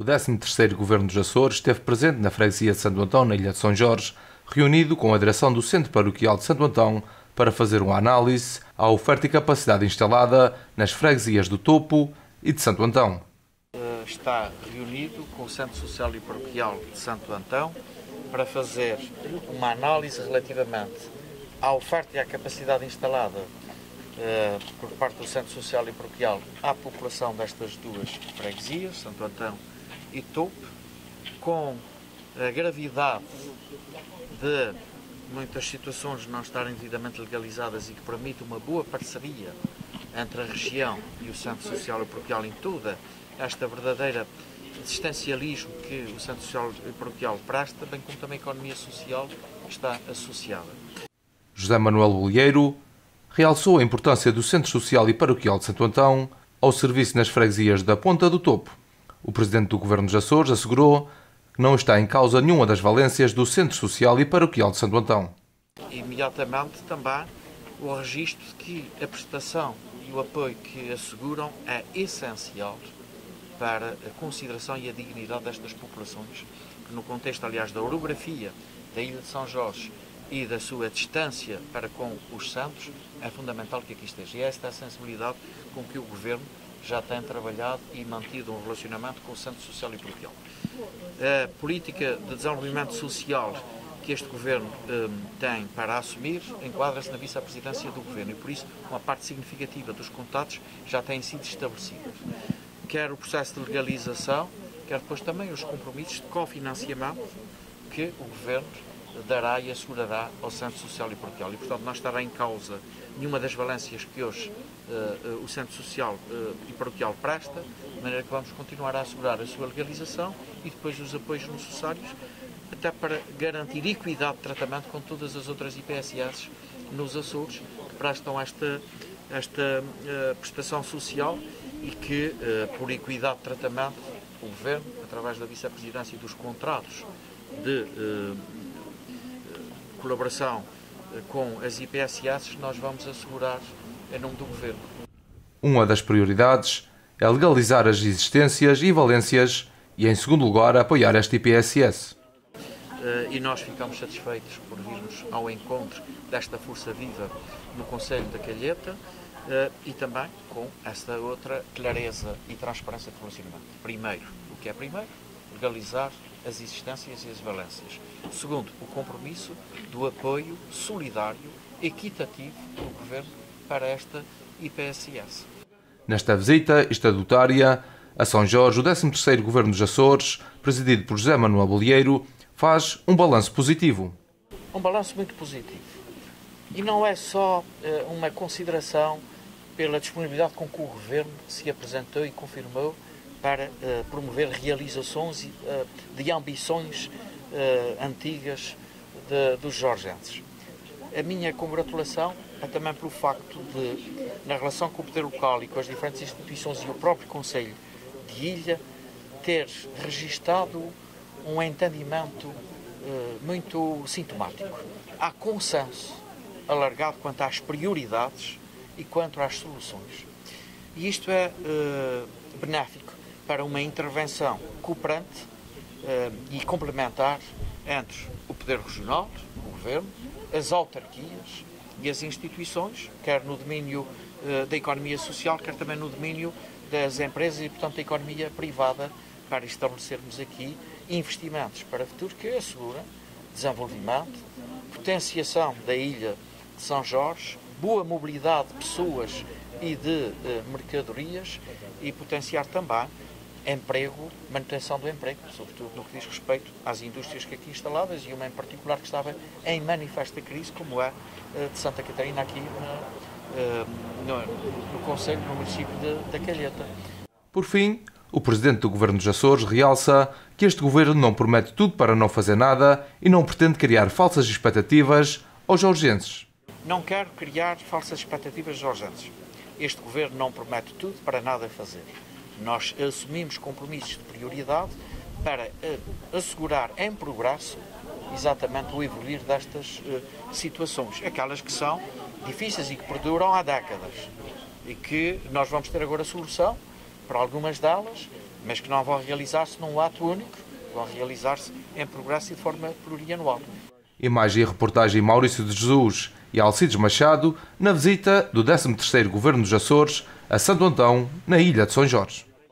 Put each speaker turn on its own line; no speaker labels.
O 13º Governo dos Açores esteve presente na freguesia de Santo Antão, na Ilha de São Jorge, reunido com a direção do Centro Paroquial de Santo Antão para fazer uma análise à oferta e capacidade instalada nas freguesias do Topo e de Santo Antão.
Eh, está reunido com o Centro Social e Paroquial de Santo Antão para fazer uma análise relativamente à oferta e à capacidade instalada uh, por parte do Centro Social e Paroquial à população destas duas freguesias, Santo Antão e Toupe, com a gravidade de muitas situações não estarem devidamente legalizadas e que permite uma boa parceria entre a região e o Centro Social Paroquial em toda esta verdadeira existencialismo que o Centro Social Paroquial presta, bem como também a economia social que está associada.
José Manuel Bolheiro realçou a importância do Centro Social e Paroquial de Santo Antão ao serviço nas freguesias da Ponta do Topo. O presidente do Governo dos Açores assegurou que não está em causa nenhuma das valências do Centro Social e Paroquial de Santo Antão.
Imediatamente também o registro de que a prestação e o apoio que asseguram é essencial para a consideração e a dignidade destas populações, que no contexto, aliás, da orografia da Ilha de São Jorge e da sua distância para com os santos, é fundamental que aqui esteja. E é esta a sensibilidade com que o Governo já tem trabalhado e mantido um relacionamento com o Centro Social e Paroquial. A política de desenvolvimento social que este Governo um, tem para assumir enquadra-se na vice-presidência do Governo e, por isso, uma parte significativa dos contatos já têm sido estabelecidos. Quer o processo de legalização, quer depois também os compromissos de cofinanciamento que o Governo dará e assegurará ao Centro Social e Paroquial. E, portanto, não estará em causa nenhuma das valências que hoje o Centro Social uh, e Paroquial presta, de maneira que vamos continuar a assegurar a sua legalização e depois os apoios necessários, até para garantir equidade de tratamento com todas as outras IPSS nos Açores que prestam esta, esta prestação social e que, por equidade de tratamento, o Governo, através da Vice-Presidência e dos contratos de colaboração eh, com as IPSS, nós vamos assegurar em nome do Governo.
Uma das prioridades é legalizar as existências e valências e, em segundo lugar, apoiar esta IPSS.
Eh, e nós ficamos satisfeitos por virmos ao encontro desta força viva no Conselho da Calheta eh, e também com esta outra clareza e transparência de relacionamento. Primeiro, o que é primeiro? Legalizar as existências e as valências. Segundo, o compromisso do apoio solidário, equitativo do Governo para esta IPSS.
Nesta visita estatutária a São Jorge, o 13º Governo dos Açores, presidido por José Manuel Bolieiro, faz um balanço positivo.
Um balanço muito positivo. E não é só uh, uma consideração pela disponibilidade com que o Governo se apresentou e confirmou para uh, promover realizações uh, de ambições uh, antigas de, dos jorgenses. A minha congratulação também pelo facto de, na relação com o poder local e com as diferentes instituições e o próprio Conselho de Ilha, ter registado um entendimento muito sintomático. Há consenso alargado quanto às prioridades e quanto às soluções. E isto é benéfico para uma intervenção cooperante uh, e complementar entre o poder regional, o governo, as autarquias e as instituições, quer no domínio uh, da economia social, quer também no domínio das empresas e, portanto, da economia privada, para estabelecermos aqui investimentos para o futuro que asseguram desenvolvimento, potenciação da ilha de São Jorge, boa mobilidade de pessoas e de uh, mercadorias e potenciar também emprego, manutenção do emprego, sobretudo no que diz respeito às indústrias que aqui instaladas e uma em particular que estava em manifesta crise, como é eh, de Santa Catarina, aqui na, eh, no, no Conselho, no município da Calheta.
Por fim, o Presidente do Governo dos Açores realça que este Governo não promete tudo para não fazer nada e não pretende criar falsas expectativas aos urgentes.
Não quero criar falsas expectativas aos urgentes. Este Governo não promete tudo para nada fazer. Nós assumimos compromissos de prioridade para eh, assegurar em progresso exatamente o evoluir destas uh, situações, aquelas que são difíceis e que perduram há décadas e que nós vamos ter agora solução para algumas delas, mas que não vão realizar-se num ato único, vão realizar-se em progresso e de forma plurianual.
Imagem e reportagem Maurício de Jesus e Alcides Machado na visita do 13º Governo dos Açores a Santo Antão, na Ilha de São Jorge.